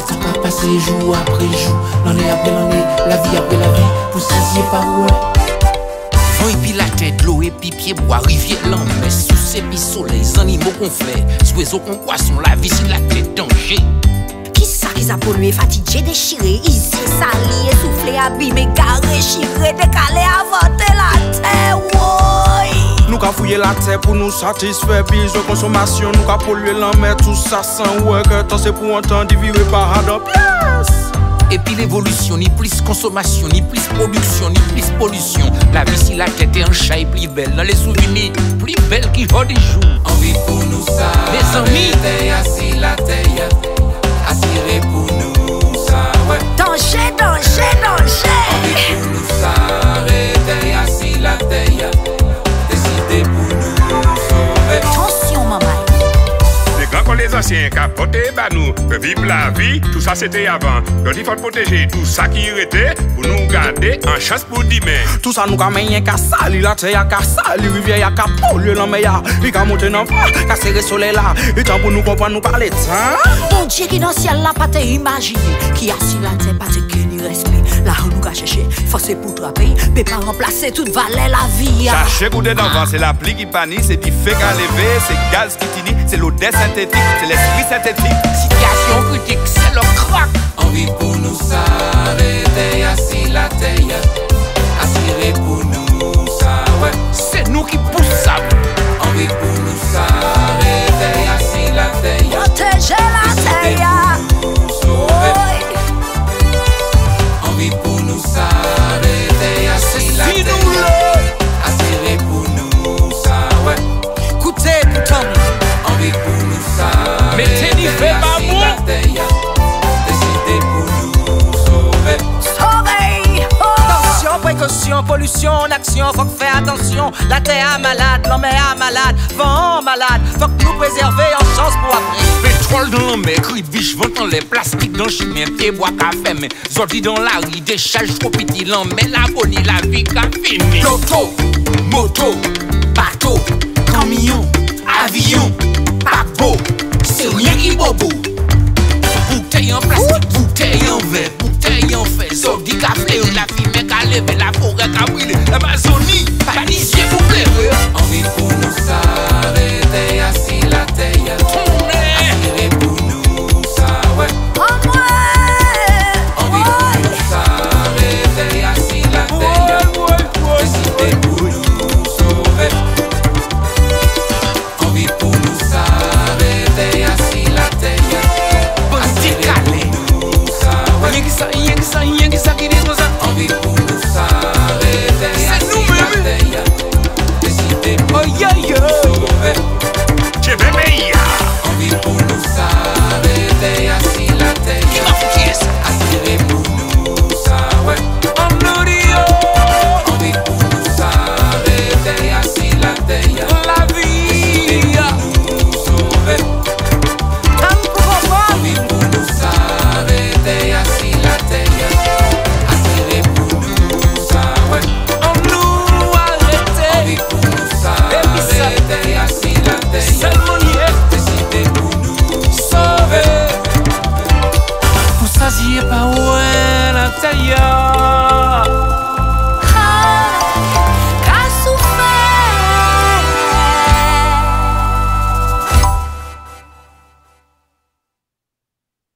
ça va passer jour après jour, l'année après l'année, la vie après la vie, pour saisir par ouais. Vent et puis la tête, l'eau et puis pied bois, rivière l'homme, mais sous soleil, animaux qu'on fait, sous oiseaux qu'on poisson, la vie c'est la tête danger. Qui ça qui a pollué, fatigué, déchiré, ici, sali, essoufflé, abîmé, carré, chiré, décalé, avorté la terre, ouais. La terre pour nous satisfaire Besoin consommation, nous ka polluer la mer Tout ça sans ouais que tant c'est pour un temps d'y vivre paradis Et puis l'évolution, ni plus consommation, ni plus production, ni plus pollution. La vie si la tête est en chat et plus belle, dans les souvenirs, plus belle qui va des jours. Envie pour nous ça, Les amis. Terre, assis la terre, qui porté bah nous, que vivre la vie, tout ça c'était avant. Donc il faut protéger tout ça qui était pour nous garder en chance pour demain. Tout ça nous ka menyen ka sali la terre ya ka sali rivière ya ka polluer la mer ya Li ka monter dans vent, ka serrer soleil là Et temps pour nous comprendre nous parler temps Bon Dieu qui dans le ciel là, pas te imaginer. Qui a si la terre, pas te gagner respect. Là, on nous a cherché, forcé pour trapper. Mais pas remplacer toute vallée la vie. Chercher goûter d'enfant, c'est la pluie qui panie, c'est du feu qu'à lever, c'est gaz qui tinit, c'est l'odeur synthétique, c'est l'esprit synthétique. Situation critique, c'est le crack. Envie pour pollution, en action, faut que faire attention. La terre est malade, l'homme est malade, vent malade, faut que nous préserver en chance pour après. Pétrole dans mer, cri biche, vent dans les plastiques dans le chemin, pied bois café, mais sorti dans la rue, décharge trop petit, mais la bonne, la vie qu'a fini. Loto, moto, bateau, camion, avion, paquebot, c'est rien qui bobo. Bouteille en plastique, bouteille en verre, bouteille en fer, sorti café, la fumée yeah.